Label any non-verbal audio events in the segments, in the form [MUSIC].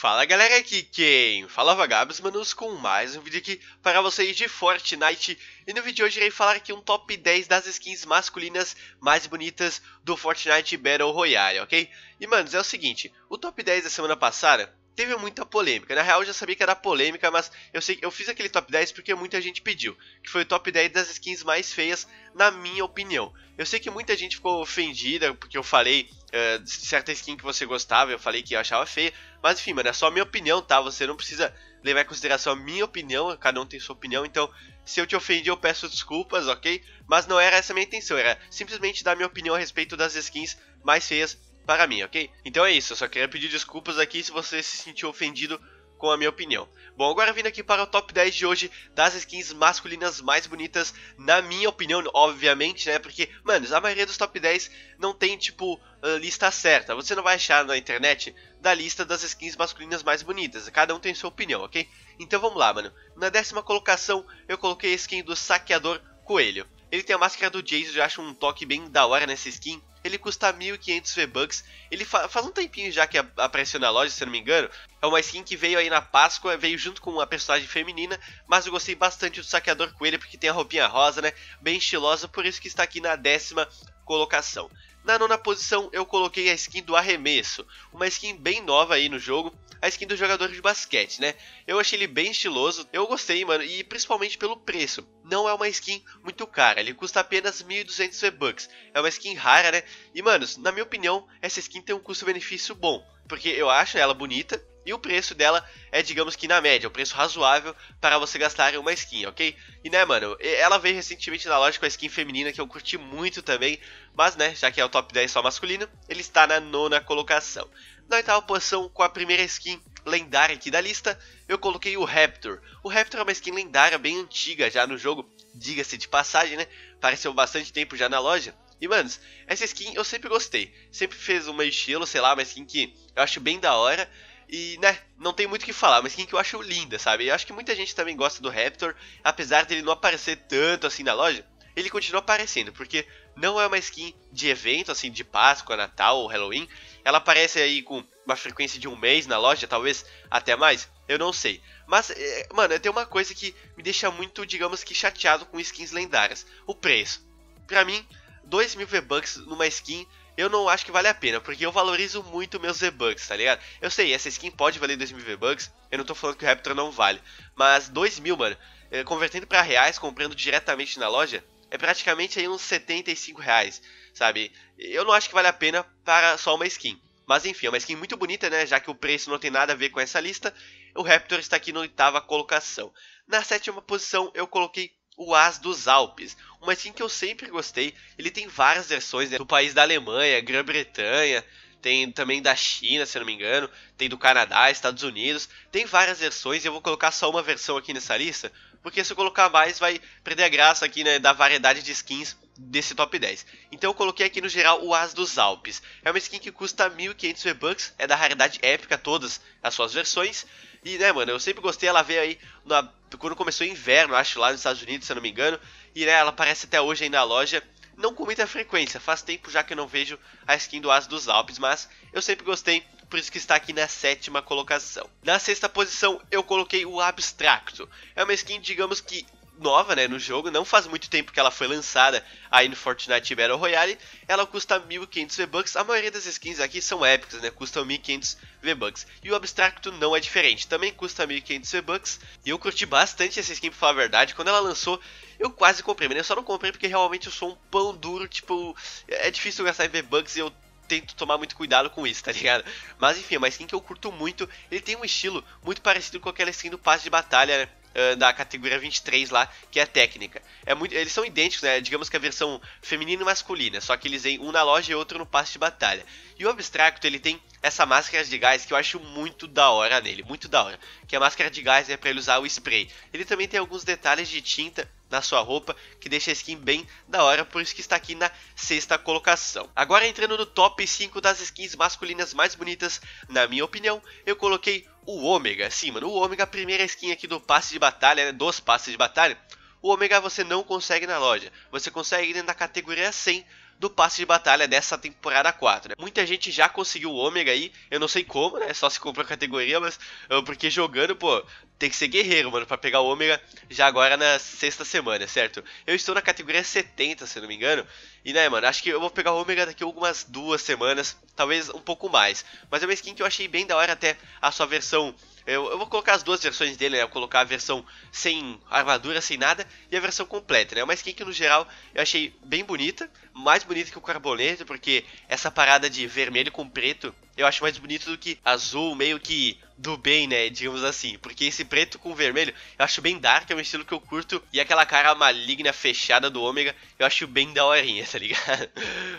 Fala galera, aqui quem fala Vagabos Manos com mais um vídeo aqui para vocês de Fortnite E no vídeo de hoje irei falar aqui um top 10 das skins masculinas mais bonitas do Fortnite Battle Royale, ok? E manos, é o seguinte, o top 10 da semana passada teve muita polêmica. Na real, eu já sabia que era polêmica, mas eu sei eu fiz aquele top 10 porque muita gente pediu, que foi o top 10 das skins mais feias, na minha opinião. Eu sei que muita gente ficou ofendida porque eu falei uh, certa skin que você gostava, eu falei que eu achava feia, mas enfim, mano, é só a minha opinião, tá? Você não precisa levar em consideração a minha opinião, cada um tem sua opinião, então se eu te ofendi eu peço desculpas, ok? Mas não era essa a minha intenção, era simplesmente dar minha opinião a respeito das skins mais feias para mim, ok? Então é isso, eu só queria pedir desculpas aqui se você se sentiu ofendido com a minha opinião. Bom, agora vindo aqui para o top 10 de hoje das skins masculinas mais bonitas, na minha opinião, obviamente, né? Porque, mano, a maioria dos top 10 não tem, tipo, lista certa. Você não vai achar na internet da lista das skins masculinas mais bonitas. Cada um tem sua opinião, ok? Então vamos lá, mano. Na décima colocação, eu coloquei a skin do Saqueador Coelho. Ele tem a máscara do Jason, eu acho um toque bem da hora nessa skin. Ele custa 1500 V-Bucks. Ele fa faz um tempinho já que apareceu na loja, se não me engano. É uma skin que veio aí na Páscoa, veio junto com uma personagem feminina. Mas eu gostei bastante do Saqueador Coelho, porque tem a roupinha rosa, né? Bem estilosa, por isso que está aqui na décima colocação. Na nona posição eu coloquei a skin do Arremesso, uma skin bem nova aí no jogo, a skin do jogador de basquete, né? Eu achei ele bem estiloso, eu gostei, mano, e principalmente pelo preço. Não é uma skin muito cara, ele custa apenas 1.200 V-Bucks. É uma skin rara, né? E, manos, na minha opinião, essa skin tem um custo-benefício bom, porque eu acho ela bonita, e o preço dela é, digamos que na média, um preço razoável para você gastar uma skin, ok? E né, mano, ela veio recentemente na loja com a skin feminina que eu curti muito também, mas né, já que é o top 10 só masculino, ele está na nona colocação. Na oitava posição, com a primeira skin lendária aqui da lista, eu coloquei o Raptor. O Raptor é uma skin lendária bem antiga já no jogo, diga-se de passagem, né? Apareceu bastante tempo já na loja. E, manos, essa skin eu sempre gostei. Sempre fez uma estilo, sei lá, uma skin que eu acho bem da hora. E, né, não tem muito o que falar, mas skin que eu acho linda, sabe? Eu acho que muita gente também gosta do Raptor, apesar dele não aparecer tanto assim na loja, ele continua aparecendo, porque não é uma skin de evento, assim, de Páscoa, Natal ou Halloween. Ela aparece aí com uma frequência de um mês na loja, talvez até mais, eu não sei. Mas, é, mano, tem uma coisa que me deixa muito, digamos que, chateado com skins lendárias: o preço. Pra mim, 2 mil V-Bucks numa skin eu não acho que vale a pena, porque eu valorizo muito meus V-Bucks, tá ligado? Eu sei, essa skin pode valer 2.000 V-Bucks, eu não tô falando que o Raptor não vale, mas 2.000, mano, eh, convertendo para reais, comprando diretamente na loja, é praticamente aí uns 75 reais, sabe? Eu não acho que vale a pena para só uma skin. Mas enfim, é uma skin muito bonita, né? Já que o preço não tem nada a ver com essa lista. O Raptor está aqui na oitava colocação. Na sétima posição eu coloquei o As dos Alpes, uma skin que eu sempre gostei. Ele tem várias versões né, do país da Alemanha, Grã-Bretanha, tem também da China, se não me engano, tem do Canadá, Estados Unidos, tem várias versões e eu vou colocar só uma versão aqui nessa lista, porque se eu colocar mais vai perder a graça aqui né, da variedade de skins desse top 10. Então eu coloquei aqui no geral o As dos Alpes. É uma skin que custa 1500 V-Bucks, é da raridade épica todas as suas versões. E né, mano, eu sempre gostei, ela veio aí na, quando começou o inverno, acho, lá nos Estados Unidos, se eu não me engano. E né, ela aparece até hoje aí na loja. Não com muita frequência, faz tempo já que eu não vejo a skin do As dos Alpes, mas eu sempre gostei, por isso que está aqui na sétima colocação. Na sexta posição eu coloquei o Abstracto. É uma skin, digamos que nova, né, no jogo, não faz muito tempo que ela foi lançada aí no Fortnite Battle Royale, ela custa 1500 V-Bucks, a maioria das skins aqui são épicas, né, custam 1500 V-Bucks, e o Abstracto não é diferente, também custa 1500 V-Bucks, e eu curti bastante essa skin, pra falar a verdade, quando ela lançou, eu quase comprei, mas eu só não comprei porque realmente eu sou um pão duro, tipo, é difícil gastar em V-Bucks e eu tento tomar muito cuidado com isso, tá ligado? Mas enfim, é uma skin que eu curto muito, ele tem um estilo muito parecido com aquela skin do passe de batalha, né? Uh, da categoria 23 lá, que é a técnica. É muito, eles são idênticos, né? Digamos que a versão feminina e masculina, só que eles vêm um na loja e outro no passe de batalha. E o Abstracto, ele tem essa máscara de gás que eu acho muito da hora nele, muito da hora. Que a máscara de gás é para ele usar o spray. Ele também tem alguns detalhes de tinta na sua roupa, que deixa a skin bem da hora, por isso que está aqui na sexta colocação. Agora entrando no top 5 das skins masculinas mais bonitas, na minha opinião, eu coloquei o Ômega. Sim, mano, o Ômega, a primeira skin aqui do passe de batalha, né, dos passes de batalha, o Ômega você não consegue na loja, você consegue dentro da categoria 100 do passe de batalha dessa temporada 4. Né? Muita gente já conseguiu o ômega aí, eu não sei como, né? Só se comprou a categoria, mas porque jogando, pô, tem que ser guerreiro, mano, para pegar o ômega já agora na sexta semana, certo? Eu estou na categoria 70, se não me engano. E né, mano, acho que eu vou pegar o ômega daqui algumas duas semanas, talvez um pouco mais. Mas é uma skin que eu achei bem da hora até a sua versão eu, eu, vou colocar as duas versões dele, né? Eu vou colocar a versão sem armadura, sem nada, e a versão completa, né? Uma skin que no geral eu achei bem bonita, mais bonita que o carboneto, porque essa parada de vermelho com preto eu acho mais bonito do que azul, meio que do bem, né? Digamos assim. Porque esse preto com vermelho eu acho bem dark, é um estilo que eu curto. E aquela cara maligna fechada do ômega eu acho bem daorinha, [LAUGHS] tá ligado?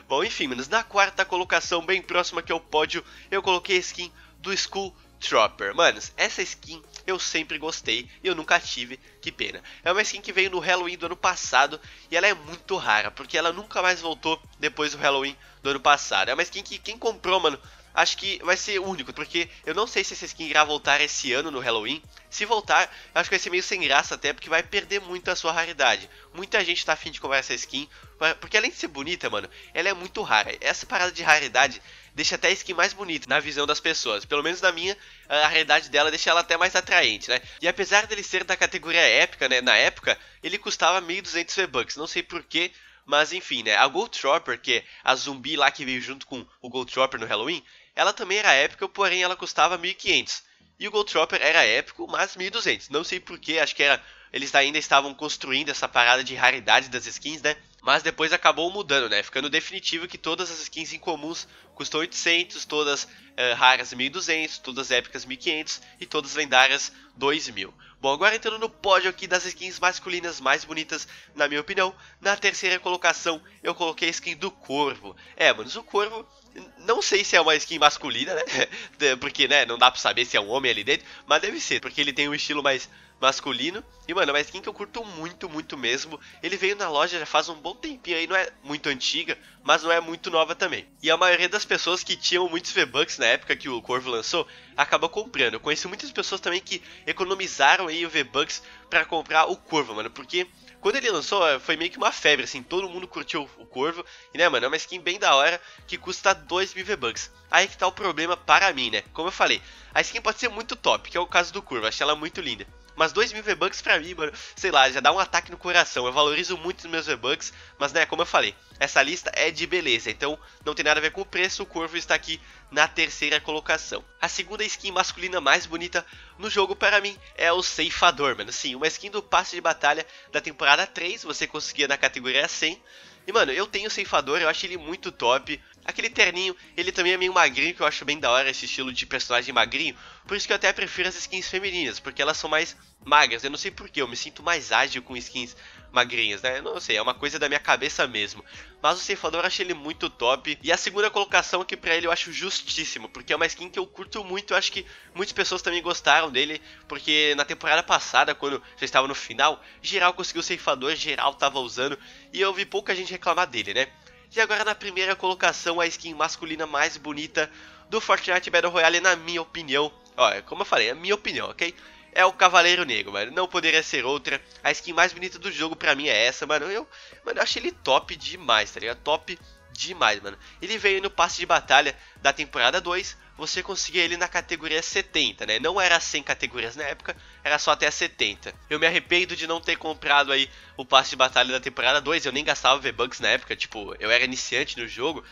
Bom, enfim, manos, na quarta colocação, bem próxima que é o pódio, eu coloquei a skin do Skull Trooper. Manos, essa skin eu sempre gostei e eu nunca tive, que pena. É uma skin que veio no Halloween do ano passado e ela é muito rara, porque ela nunca mais voltou depois do Halloween do ano passado. É uma skin que quem comprou, mano, acho que vai ser único, porque eu não sei se essa skin irá voltar esse ano no Halloween. Se voltar, acho que vai ser meio sem graça até, porque vai perder muito a sua raridade. Muita gente tá afim de comprar essa skin, porque além de ser bonita, mano, ela é muito rara. Essa parada de raridade deixa até a skin mais bonita na visão das pessoas. Pelo menos na minha, a raridade dela deixa ela até mais atraente, né? E apesar dele ser da categoria épica, né, na época, ele custava 1200 V-Bucks. Não sei porquê, mas enfim, né? A Gold Trooper, que é a zumbi lá que veio junto com o Gold Trooper no Halloween, ela também era épica, porém ela custava 1500. E o Gold Trooper era épico, mas 1200. Não sei porquê, acho que era eles ainda estavam construindo essa parada de raridade das skins, né? Mas depois acabou mudando, né? Ficando definitivo que todas as skins incomuns custam 800, todas uh, raras 1200, todas épicas 1500 e todas lendárias 2000. Bom, agora entrando no pódio aqui das skins masculinas mais bonitas, na minha opinião, na terceira colocação eu coloquei a skin do Corvo. É, manos, o Corvo, não sei se é uma skin masculina, né? [LAUGHS] Porque, né, não dá pra saber se é um homem ali dentro, mas deve ser, porque ele tem um estilo mais masculino. E, mano, é uma skin que eu curto muito, muito mesmo. Ele veio na loja já faz um bom tempinho aí, não é muito antiga, mas não é muito nova também. E a maioria das pessoas que tinham muitos V-Bucks na época que o Corvo lançou, acabou comprando. Eu conheci muitas pessoas também que economizaram aí o V-Bucks para comprar o Corvo, mano, porque quando ele lançou, eh, foi meio que uma febre, assim, todo mundo curtiu o Corvo. E, né, mano, é uma skin bem da hora que custa 2 mil V-Bucks. Aí que tá o problema para mim, né? Como eu falei, a skin pode ser muito top, que é o caso do Corvo, achei ela muito linda. Mas 2 mil V-Bucks pra mim, mano, sei lá, já dá um ataque no coração. Eu valorizo muito os meus V-Bucks, mas né, como eu falei, essa lista é de beleza, então não tem nada a ver com o preço, o Corvo está aqui na terceira colocação. A segunda skin masculina mais bonita no jogo para mim é o Ceifador, mano. Sim, uma skin do passe de batalha da temporada 3, você conseguia na categoria 100. E mano, eu tenho o Ceifador, eu acho ele muito top. Aquele terninho, ele também é meio magrinho, que eu acho bem da hora esse estilo de personagem magrinho. Por isso que eu até prefiro as skins femininas, porque elas são mais magras. Eu não sei porquê, eu me sinto mais ágil com skins magrinhas, né? Eu não sei, é uma coisa da minha cabeça mesmo. Mas o ceifador eu achei ele muito top. E a segunda colocação aqui pra ele eu acho justíssimo, porque é uma skin que eu curto muito. Eu acho que muitas pessoas também gostaram dele, porque na temporada passada, quando já estava no final, geral conseguiu o ceifador, geral tava usando. E eu vi pouca gente reclamar dele, né? E agora na primeira colocação, a skin masculina mais bonita do Fortnite Battle Royale, na minha opinião. Olha, como eu falei, é minha opinião, ok? É o Cavaleiro Negro, mano. Não poderia ser outra. A skin mais bonita do jogo pra mim é essa, mano. Eu, mano, eu achei ele top demais, tá ligado? Top demais, mano. Ele veio no passe de batalha da temporada 2. Você conseguia ele na categoria 70, né? Não era 100 categorias na época, era só até 70. Eu me arrependo de não ter comprado aí o passe de batalha da temporada 2. Eu nem gastava V-Bucks na época, tipo, eu era iniciante no jogo.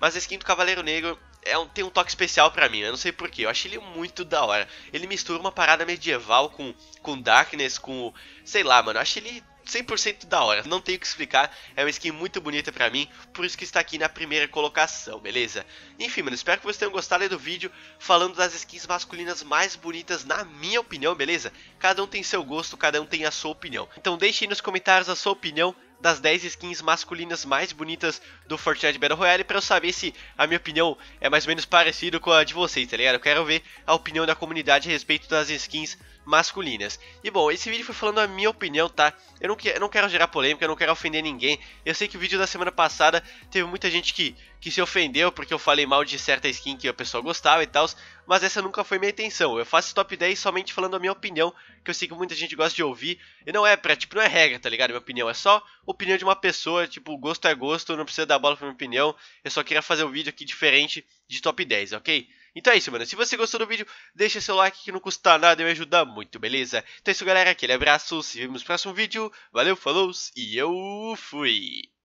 Mas skin do Cavaleiro Negro é um, tem um toque especial para mim, eu não sei porquê, eu achei ele muito da hora. Ele mistura uma parada medieval com, com Darkness, com. sei lá, mano, eu achei ele 100% da hora, não tenho que explicar, é uma skin muito bonita pra mim, por isso que está aqui na primeira colocação, beleza? Enfim, mano, espero que vocês tenham gostado do vídeo falando das skins masculinas mais bonitas na minha opinião, beleza? Cada um tem seu gosto, cada um tem a sua opinião. Então deixe aí nos comentários a sua opinião das 10 skins masculinas mais bonitas do Fortnite Battle Royale para eu saber se a minha opinião é mais ou menos parecida com a de vocês, tá ligado? Eu quero ver a opinião da comunidade a respeito das skins masculinas. E bom, esse vídeo foi falando a minha opinião, tá? Eu não, que, eu não quero gerar polêmica, eu não quero ofender ninguém. Eu sei que o vídeo da semana passada teve muita gente que, que se ofendeu porque eu falei mal de certa skin que a pessoa gostava e tal, mas essa nunca foi minha intenção. Eu faço top 10 somente falando a minha opinião, que eu sei que muita gente gosta de ouvir. E não é pra, tipo, não é regra, tá ligado? Minha opinião é só opinião de uma pessoa, tipo, gosto é gosto, não precisa dar bola pra minha opinião. Eu só queria fazer um vídeo aqui diferente de top 10, ok? Então é isso, mano. Se você gostou do vídeo, deixa seu like que não custa nada e me ajuda muito, beleza? Então é isso, galera. Aquele abraço. Se vemos no próximo vídeo. Valeu, falou e eu fui!